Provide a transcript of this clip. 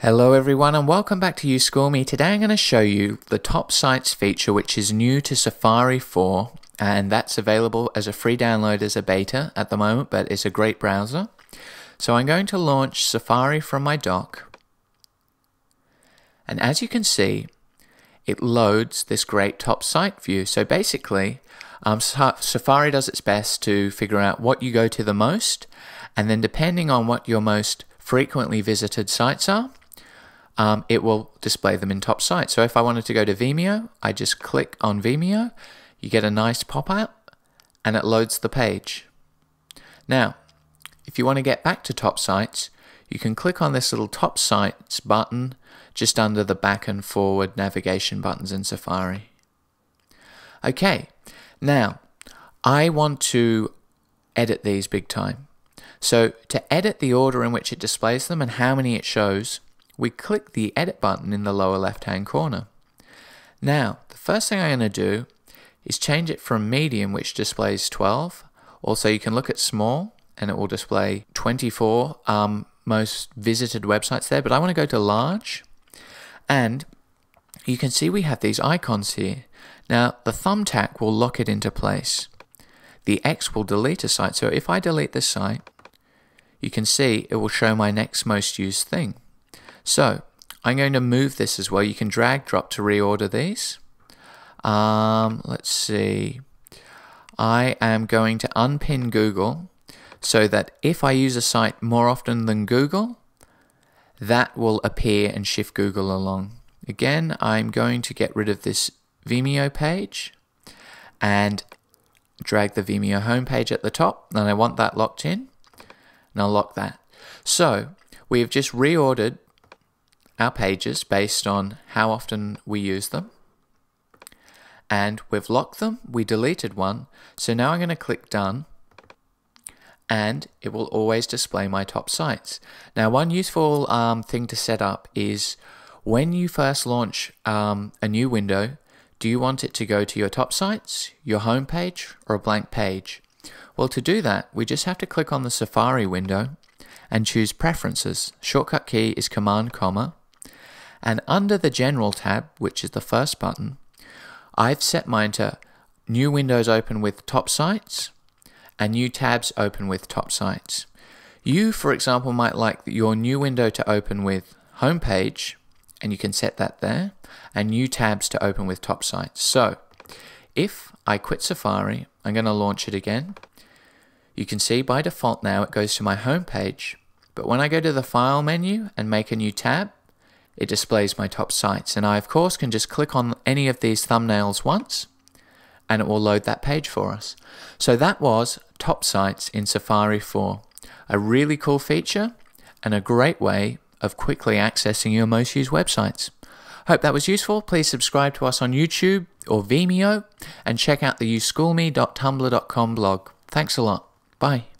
Hello everyone and welcome back to uSchoolme. Today I'm going to show you the top sites feature which is new to Safari 4 and that's available as a free download as a beta at the moment but it's a great browser. So I'm going to launch Safari from my dock and as you can see it loads this great top site view. So basically um, Safari does its best to figure out what you go to the most and then depending on what your most frequently visited sites are um, it will display them in top sites. So if I wanted to go to Vimeo, I just click on Vimeo, you get a nice pop-up, and it loads the page. Now, if you want to get back to top sites, you can click on this little top sites button just under the back and forward navigation buttons in Safari. Okay, now I want to edit these big time. So to edit the order in which it displays them and how many it shows, we click the edit button in the lower left hand corner. Now, the first thing I'm going to do is change it from medium, which displays 12. Also, you can look at small and it will display 24 um, most visited websites there, but I want to go to large. And you can see we have these icons here. Now, the thumbtack will lock it into place. The X will delete a site. So if I delete this site, you can see it will show my next most used thing. So I'm going to move this as well. You can drag drop to reorder these. Um, let's see. I am going to unpin Google so that if I use a site more often than Google, that will appear and shift Google along. Again, I'm going to get rid of this Vimeo page and drag the Vimeo homepage at the top. And I want that locked in. And I'll lock that. So we've just reordered our pages based on how often we use them. And we've locked them, we deleted one, so now I'm going to click Done and it will always display my top sites. Now one useful um, thing to set up is when you first launch um, a new window, do you want it to go to your top sites, your home page, or a blank page? Well, to do that, we just have to click on the Safari window and choose Preferences. Shortcut key is Command, comma, and under the General tab, which is the first button, I've set mine to New Windows open with top sites and new tabs open with top sites. You, for example, might like your new window to open with homepage, and you can set that there, and new tabs to open with top sites. So, if I quit Safari, I'm going to launch it again. You can see by default now it goes to my homepage, but when I go to the File menu and make a new tab, it displays my top sites. And I, of course, can just click on any of these thumbnails once and it will load that page for us. So that was top sites in Safari 4. A really cool feature and a great way of quickly accessing your most used websites. Hope that was useful. Please subscribe to us on YouTube or Vimeo and check out the youschoolme.tumblr.com blog. Thanks a lot. Bye.